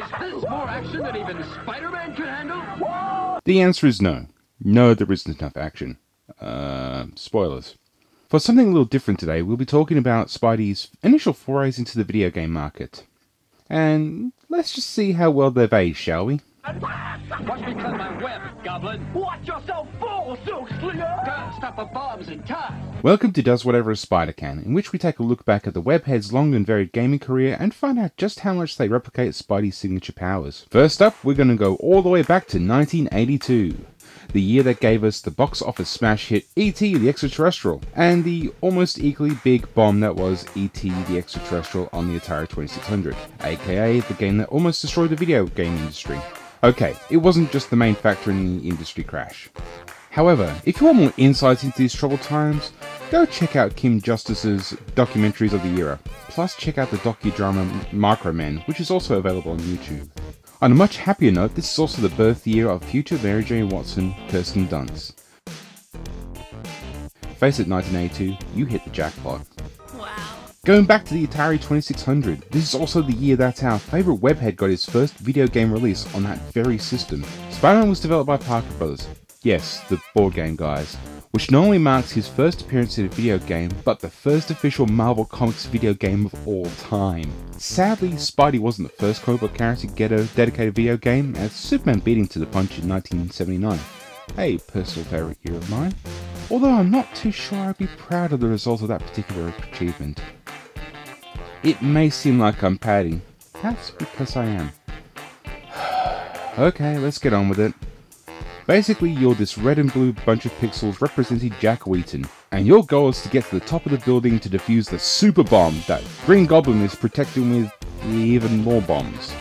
Is this more action than even Spider-Man can handle? The answer is no. No, there isn't enough action. Uh, spoilers. For something a little different today, we'll be talking about Spidey's initial forays into the video game market. And let's just see how well they've aged, shall we? Watch me cut my web, Goblin. Watch yourself fall, Silk Slinger! Stop the bombs in time. Welcome to Does Whatever a Spider Can, in which we take a look back at the webhead's long and varied gaming career and find out just how much they replicate Spidey's signature powers. First up, we're going to go all the way back to 1982 the year that gave us the box office smash hit E.T. the Extraterrestrial, and the almost equally big bomb that was E.T. the Extraterrestrial on the Atari 2600, aka the game that almost destroyed the video game industry. Okay, it wasn't just the main factor in the industry crash. However, if you want more insights into these troubled times, go check out Kim Justice's documentaries of the era, plus check out the docudrama Micromen, which is also available on YouTube. On a much happier note, this is also the birth year of future Mary Jane Watson, Kirsten Dunst. Face it, 1982, you hit the jackpot. Wow. Going back to the Atari 2600, this is also the year that our favourite webhead got his first video game release on that very system. Spider-Man was developed by Parker Brothers, yes, the board game guys, which not only marks his first appearance in a video game, but the first official Marvel Comics video game of all time. Sadly, Spidey wasn't the first comic book character to get a dedicated video game, as Superman beat him to the punch in 1979. A personal favourite year of mine. Although I'm not too sure I'd be proud of the result of that particular achievement. It may seem like I'm padding. That's because I am. okay, let's get on with it. Basically, you're this red and blue bunch of pixels representing Jack Wheaton, and your goal is to get to the top of the building to defuse the super bomb that Green Goblin is protecting with even more bombs.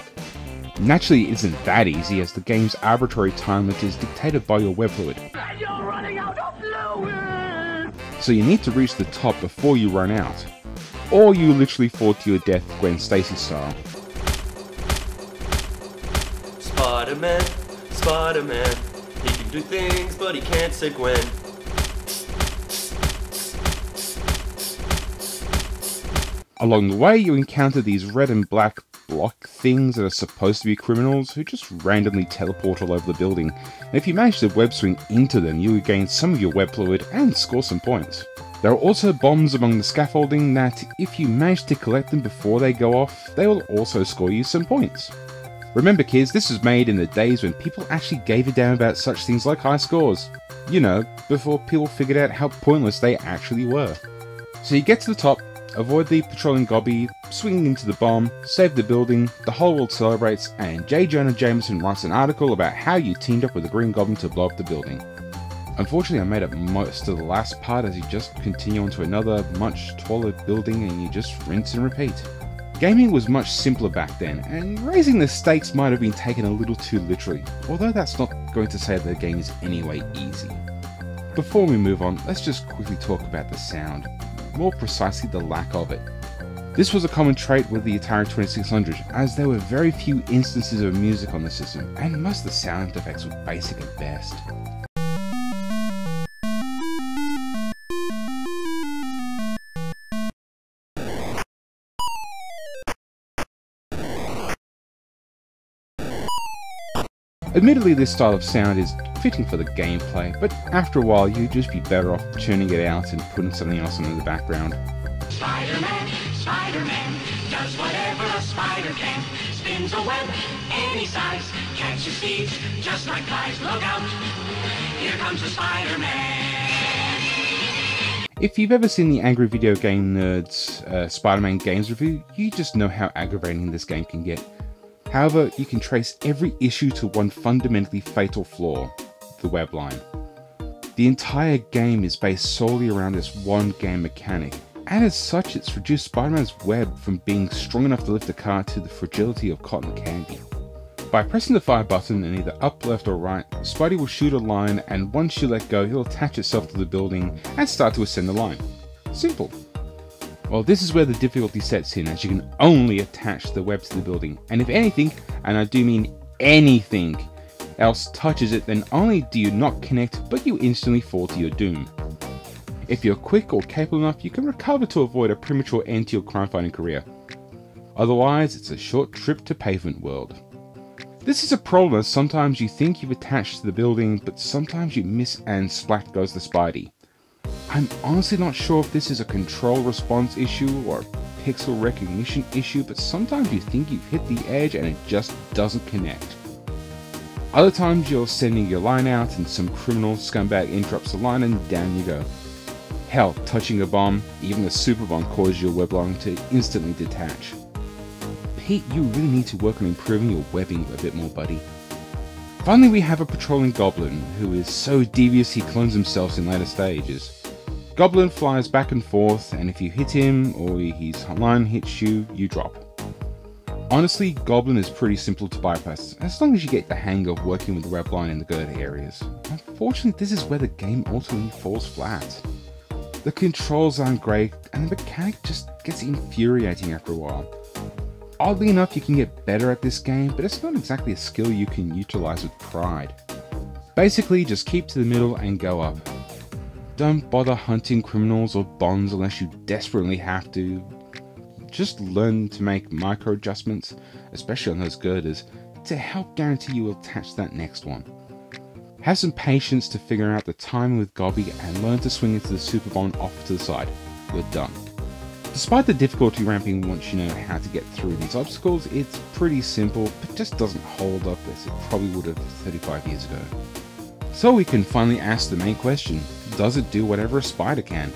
Naturally, it isn't that easy as the game's arbitrary time limit is dictated by your web fluid. You're running out of fluid! So you need to reach the top before you run out. Or you literally fall to your death Gwen Stacy style. Spider-Man, Spider-Man, he can do things, but he can't say Gwen. Along the way, you encounter these red and black block things that are supposed to be criminals who just randomly teleport all over the building. And if you manage to web swing into them, you will gain some of your web fluid and score some points. There are also bombs among the scaffolding that, if you manage to collect them before they go off, they will also score you some points. Remember kids, this was made in the days when people actually gave a damn about such things like high scores. You know, before people figured out how pointless they actually were. So you get to the top, avoid the patrolling gobby, swing into the bomb, save the building, the whole world celebrates, and J. Jonah Jameson writes an article about how you teamed up with the Green Goblin to blow up the building. Unfortunately, I made it most of the last part as you just continue on to another, much taller building and you just rinse and repeat. Gaming was much simpler back then, and raising the stakes might have been taken a little too literally, although that's not going to say that the game is anyway easy. Before we move on, let's just quickly talk about the sound, more precisely the lack of it. This was a common trait with the Atari 2600, as there were very few instances of music on the system, and most of the sound effects were basic at best. Admittedly, this style of sound is fitting for the gameplay, but after a while you'd just be better off tuning it out and putting something else in the background. Spider-Man, Spider-Man, does whatever a spider can. Spins a web any size, catches thieves just like flies. Look out, here comes the Spider-Man. If you've ever seen the Angry Video Game Nerds uh, Spider-Man Games review, you just know how aggravating this game can get. However, you can trace every issue to one fundamentally fatal flaw, the web line. The entire game is based solely around this one game mechanic, and as such it's reduced Spider-Man's web from being strong enough to lift a car to the fragility of cotton candy. By pressing the fire button in either up, left or right, Spidey will shoot a line and once you let go he'll attach itself to the building and start to ascend the line. Simple. Well, this is where the difficulty sets in, as you can only attach the web to the building, and if anything, and I do mean anything, else touches it, then only do you not connect, but you instantly fall to your doom. If you're quick or capable enough, you can recover to avoid a premature end to your crime fighting career. Otherwise, it's a short trip to pavement world. This is a problem as sometimes you think you've attached to the building, but sometimes you miss and splat goes the Spidey. I'm honestly not sure if this is a control response issue or a pixel recognition issue, but sometimes you think you've hit the edge and it just doesn't connect. Other times you're sending your line out and some criminal scumbag interrupts the line and down you go. Hell, touching a bomb, even a super bomb causes your web line to instantly detach. Pete, you really need to work on improving your webbing a bit more, buddy. Finally, we have a patrolling goblin who is so devious he clones himself in later stages. Goblin flies back and forth, and if you hit him or his line hits you, you drop. Honestly, Goblin is pretty simple to bypass, as long as you get the hang of working with the web line in the girder areas. Unfortunately, this is where the game ultimately falls flat. The controls aren't great, and the mechanic just gets infuriating after a while. Oddly enough, you can get better at this game, but it's not exactly a skill you can utilize with pride. Basically, just keep to the middle and go up. Don't bother hunting criminals or bonds unless you desperately have to. Just learn to make micro adjustments, especially on those girders, to help guarantee you will attach that next one. Have some patience to figure out the timing with Gobby and learn to swing into the super bond off to the side. You're done. Despite the difficulty ramping once you know how to get through these obstacles, it's pretty simple, but just doesn't hold up as it probably would have 35 years ago. So we can finally ask the main question, does it do whatever a spider can?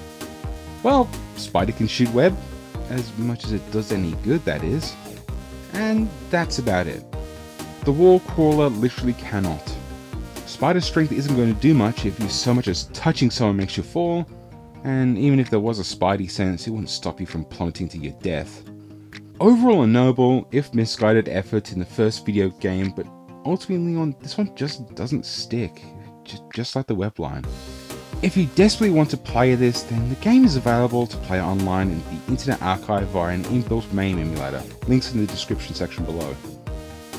Well, spider can shoot web, as much as it does any good that is. And that's about it. The wall crawler literally cannot. Spider strength isn't going to do much if you so much as touching someone makes you fall, and even if there was a spidey sense, it wouldn't stop you from plummeting to your death. Overall a noble, if misguided effort in the first video game, but ultimately on this one just doesn't stick, just, like the web line. If you desperately want to play this, then the game is available to play online in the Internet Archive via an inbuilt MAME emulator, links in the description section below.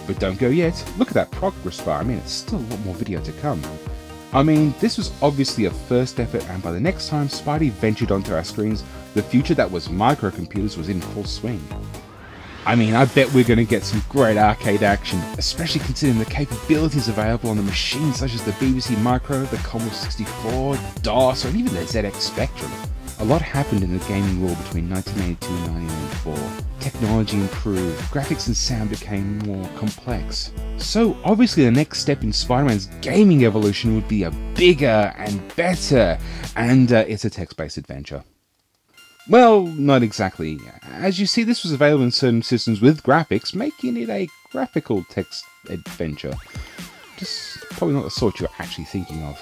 But don't go yet, look at that progress bar, I mean it's still a lot more video to come. I mean, this was obviously a first effort, and by the next time Spidey ventured onto our screens, the future that was microcomputers was in full swing. I mean, I bet we're going to get some great arcade action, especially considering the capabilities available on the machines such as the BBC Micro, the Commodore 64, DOS, or even the ZX Spectrum. A lot happened in the gaming world between 1982 and 1994. Technology improved, graphics and sound became more complex. So obviously the next step in Spider-Man's gaming evolution would be a bigger and better, and uh, it's a text-based adventure. Well, not exactly. As you see, this was available in certain systems with graphics, making it a graphical text adventure. Just probably not the sort you're actually thinking of.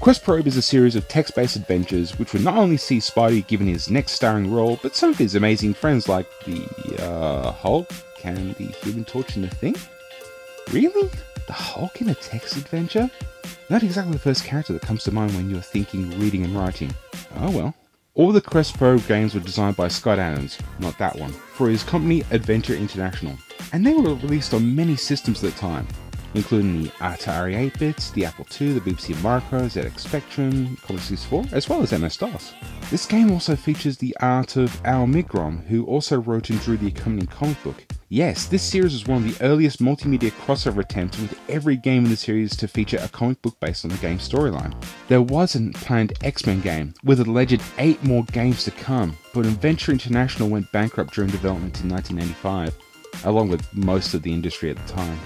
Questprobe is a series of text-based adventures which would not only see Spidey given his next starring role, but some of his amazing friends like the uh, Hulk and the Human Torch in the Thing. Really? The Hulk in a text adventure? Not exactly the first character that comes to mind when you're thinking reading and writing. Oh well. All the Questprobe games were designed by Scott Adams, not that one, for his company Adventure International, and they were released on many systems at the time, including the Atari 8-bits, the Apple II, the BBC Micro, ZX Spectrum, Commodore 64, as well as MS-DOS. This game also features the art of Al Milgrom, who also wrote and drew the accompanying comic book. Yes, this oh. series was one of the earliest multimedia crossover attempts with every game in the series to feature a comic book based on the game's storyline. There was a planned X-Men game, with alleged 8 more games to come, but Adventure International went bankrupt during development in 1995, along with most of the industry at the time.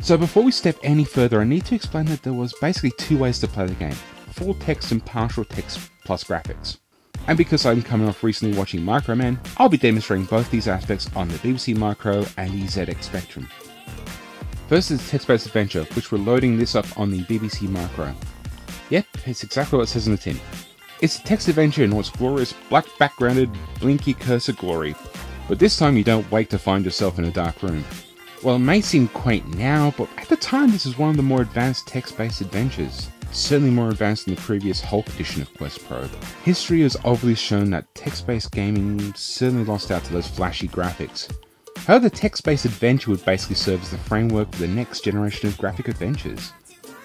So before we step any further, I need to explain that there was basically two ways to play the game, full text and partial text plus graphics. And because I'm coming off recently watching Micromen, I'll be demonstrating both these aspects on the BBC Micro and the ZX Spectrum. First is text-based adventure, which we're loading this up on the BBC Micro. Yep, it's exactly what it says in the tin. It's a text adventure in what's glorious black backgrounded blinky cursor glory, but this time you don't wake to find yourself in a dark room. Well, it may seem quaint now, but at the time this is one of the more advanced text-based adventures. Certainly more advanced than the previous Hulk edition of Questprobe. History has obviously shown that text-based gaming certainly lost out to those flashy graphics. However, the text-based adventure would basically serve as the framework for the next generation of graphic adventures.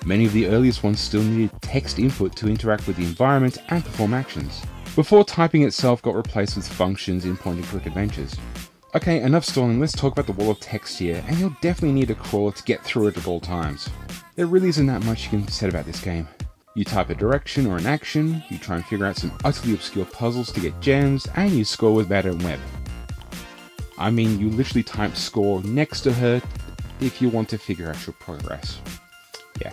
Many of the earliest ones still needed text input to interact with the environment and perform actions, before typing itself got replaced with functions in point-and-click adventures. Okay, enough stalling, let's talk about the wall of text here, and you'll definitely need a crawler to get through it at all times. There really isn't that much you can say about this game. You type a direction or an action, you try and figure out some utterly obscure puzzles to get gems, and you score with Madame Web. I mean, you literally type score next to her if you want to figure out your progress. Yeah,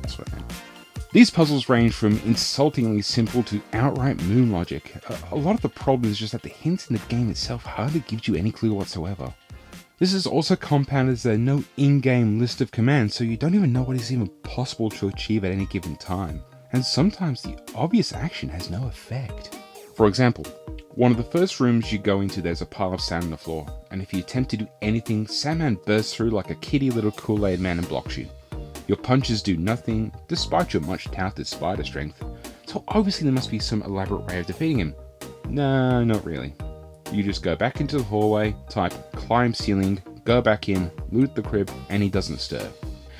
that's what I meant. These puzzles range from insultingly simple to outright moon logic. A, a lot of the problem is just that the hints in the game itself hardly gives you any clue whatsoever. This is also compounded as there are no in-game list of commands, so you don't even know what is even possible to achieve at any given time. And sometimes the obvious action has no effect. For example, one of the first rooms you go into there's a pile of sand on the floor, and if you attempt to do anything, Sandman bursts through like a kitty little Kool-Aid man and blocks you. Your punches do nothing, despite your much touted spider strength, so obviously there must be some elaborate way of defeating him. No, not really. You just go back into the hallway, type climb ceiling, go back in, loot the crib, and he doesn't stir.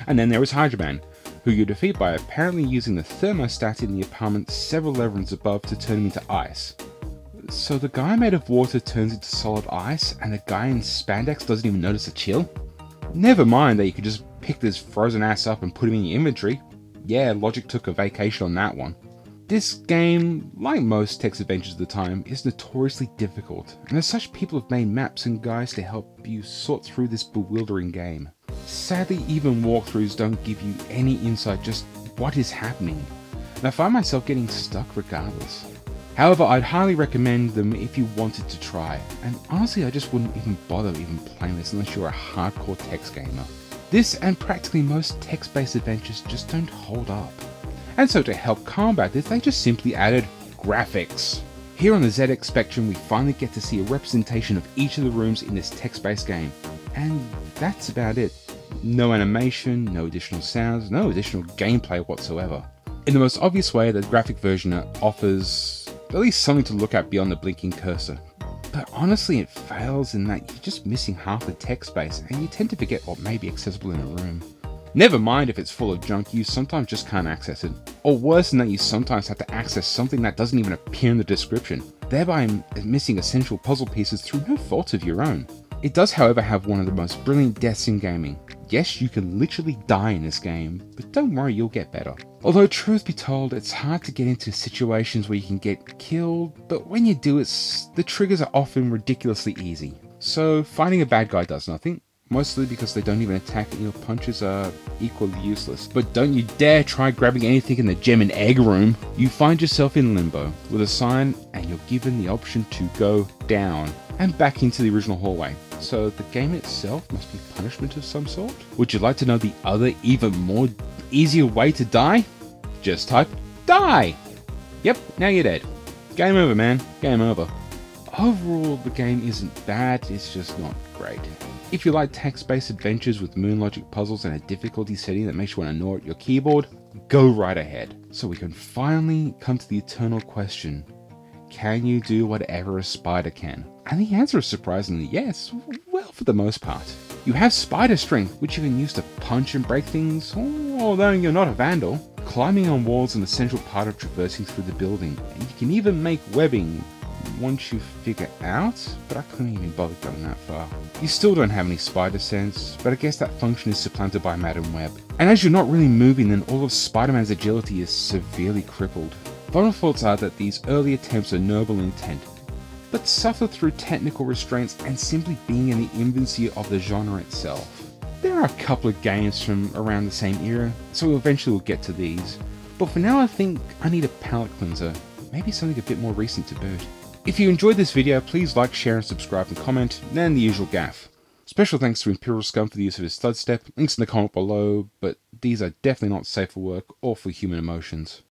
And then there is Hydro-Man, who you defeat by apparently using the thermostat in the apartment several levels above to turn him into ice. So the guy made of water turns into solid ice, and the guy in spandex doesn't even notice a chill? Never mind that you could just pick this frozen ass up and put him in your inventory. Yeah, Logic took a vacation on that one. This game, like most text adventures of the time, is notoriously difficult, and as such people have made maps and guides to help you sort through this bewildering game. Sadly, even walkthroughs don't give you any insight just what is happening, and I find myself getting stuck regardless. However, I'd highly recommend them if you wanted to try, and honestly I just wouldn't even bother even playing this unless you're a hardcore text gamer. This and practically most text-based adventures just don't hold up. And so to help combat this, they just simply added graphics. Here on the ZX Spectrum, we finally get to see a representation of each of the rooms in this text-based game. And that's about it. No animation, no additional sounds, no additional gameplay whatsoever. In the most obvious way, the graphic version offers at least something to look at beyond the blinking cursor. But honestly, it fails in that you're just missing half the text space and you tend to forget what may be accessible in a room. Never mind if it's full of junk, you sometimes just can't access it. Or worse than that, you sometimes have to access something that doesn't even appear in the description, thereby missing essential puzzle pieces through no fault of your own. It does, however, have one of the most brilliant deaths in gaming. Yes, you can literally die in this game, but don't worry, you'll get better. Although, truth be told, it's hard to get into situations where you can get killed, but when you do, it's the triggers are often ridiculously easy. So, fighting a bad guy does nothing, mostly because they don't even attack and your punches are equally useless. But don't you dare try grabbing anything in the gem and egg room. You find yourself in limbo with a sign and you're given the option to go down and back into the original hallway. So the game itself must be punishment of some sort? Would you like to know the other, even more easier way to die? Just type die! Yep, now you're dead. Game over, man. Game over. Overall, the game isn't bad, it's just not great. If you like text-based adventures with moon logic puzzles and a difficulty setting that makes you want to gnaw at your keyboard, go right ahead. So we can finally come to the eternal question. Can you do whatever a spider can? And the answer is surprisingly yes, well for the most part. You have spider strength, which you can use to punch and break things, although you're not a vandal. Climbing on walls is an essential part of traversing through the building, and you can even make webbing once you figure out, but I couldn't even bother going that far. You still don't have any spider sense, but I guess that function is supplanted by Madame Web. And as you're not really moving, then all of Spider-Man's agility is severely crippled. Final thoughts are that these early attempts are noble intent, but suffer through technical restraints and simply being in the infancy of the genre itself. There are a couple of games from around the same era, so eventually we'll get to these, but for now I think I need a palate cleanser, maybe something a bit more recent to boot. If you enjoyed this video, please like, share and subscribe and comment, and the usual gaff. Special thanks to Imperial Scum for the use of his stud step, links in the comment below, but these are definitely not safe for work or for human emotions.